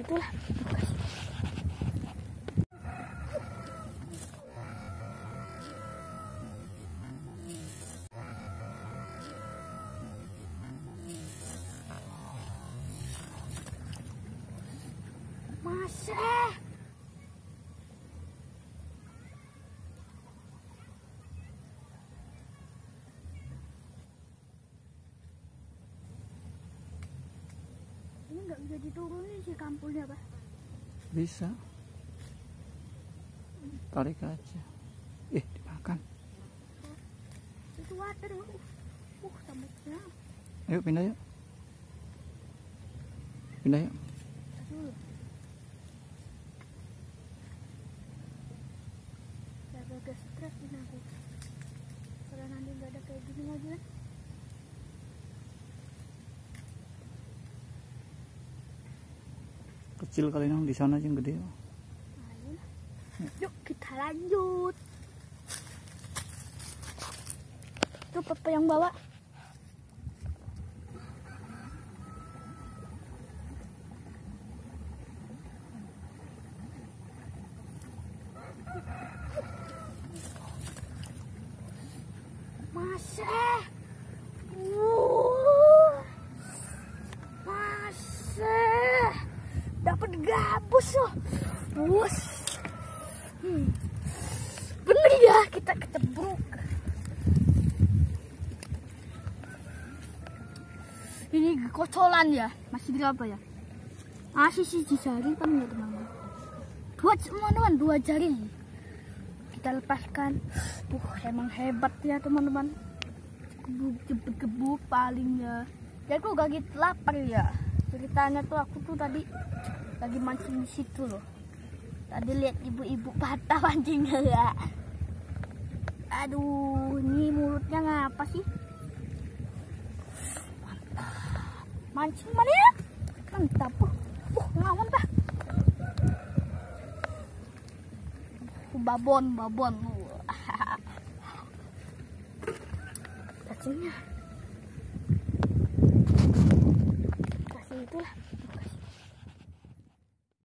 itulah Masih. Nggak bisa diturunin sih kampungnya, Pak. Bisa. Tarik aja. Eh, dimakan. Itu water. Uh, uh samutnya. Ayo pindah yuk. Pindah yuk. Agak-agak stres aku. Kecil kali nang di sana yang gede. Yuk kita lanjut. Itu papa yang bawa. Masih. Wuh. Masih. Gabus loh. Bus. Hmm. Bener ya kita kecebruk. Ini kocolan ya, masih berapa ya? Masih sih jari kan ya teman-teman. Dua teman-teman dua jari. Kita lepaskan. Uh, emang hebat ya teman-teman. Gebuk gebuk gebuk paling ya. Ya aku gak gitu lapar ya. Ceritanya tuh aku tuh tadi lagi mancing di situ loh. Tadi lihat ibu-ibu patah mancingnya ya. Aduh, ini mulutnya ngapa sih? Mancing mana ya? Mantap. Uh, uh ngawon pak. Uh, babon, babon. Uh.